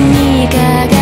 何かが